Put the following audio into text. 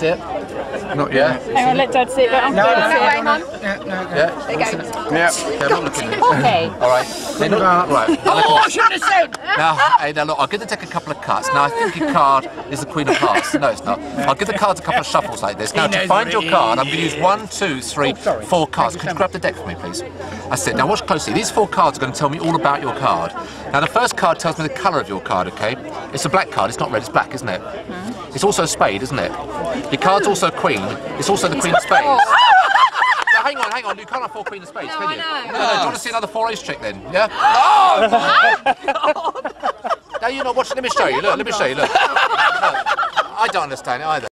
See it? Not yet. Hang on, let Dad see it. I'm No, no, no, Hang on. No, no, no. Yeah. There you go. Yeah. Okay, I'm not looking. Okay. All right. Then look, right. Oh, I should have said. Now, hey, now look, I'm going to take a couple of cuts. Now, I think your card is the Queen of Hearts. No, it's not. I'll give the cards a couple of shuffles like this. Now, to find your card, I'm going to use one, two, three, Oh, sorry. four cards. Thank Could you you grab the deck for me, please? That's it. Now, watch closely. These four cards are going to tell me all about your card. Now, the first card tells me the colour of your card, okay? It's a black card. It's not red, it's black, isn't it? Mm-hmm. It's also a spade, isn't it? Your card's also a queen. It's also the Queen of Spades. Now, hang on, hang on. You can't four Queen of Spades, No, can I you? know. No, no, do you want to see another four ace trick then? Yeah? Oh! oh now you're not watching. Let me show you. Look, let me show you. Look. Look. I don't understand it either.